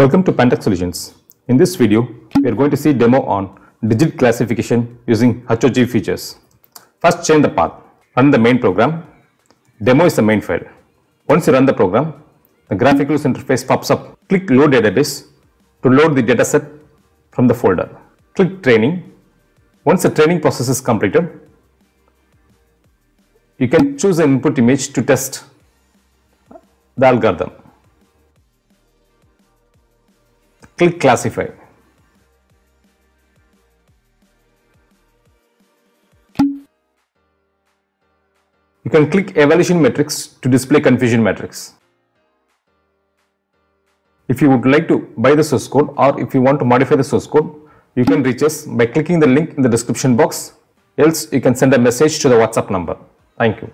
Welcome to Pantech Solutions. In this video, we are going to see demo on digit classification using HOG features. First change the path. Run the main program. Demo is the main file. Once you run the program, the graphical user interface pops up. Click load database to load the dataset from the folder. Click training. Once the training process is completed, you can choose an input image to test the algorithm. Click classify. You can click evaluation matrix to display confusion matrix. If you would like to buy the source code or if you want to modify the source code, you can reach us by clicking the link in the description box. Else you can send a message to the WhatsApp number. Thank you.